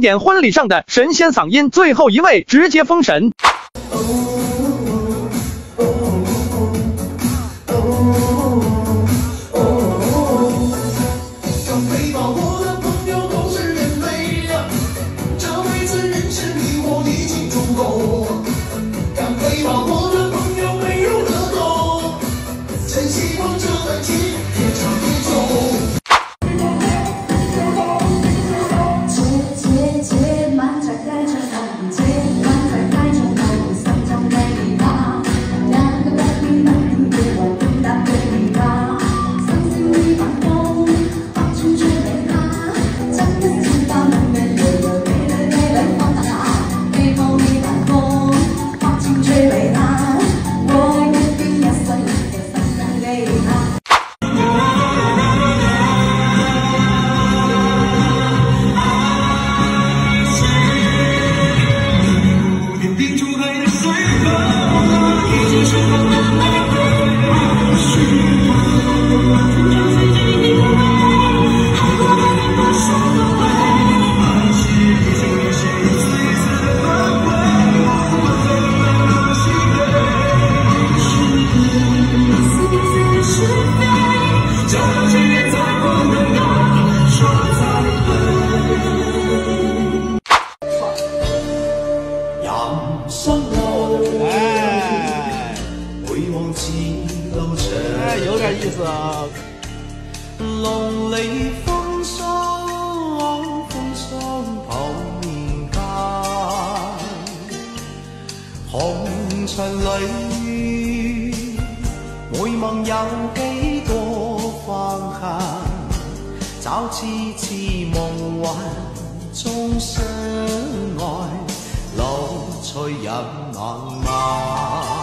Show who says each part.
Speaker 1: 点婚礼上的神仙嗓音，最后一位直接封神。
Speaker 2: 哎，有点意思啊。
Speaker 3: 龙里风霜，风霜抱面间，红尘里回梦有几多方向？找次次梦幻中相爱，乐趣人难忘。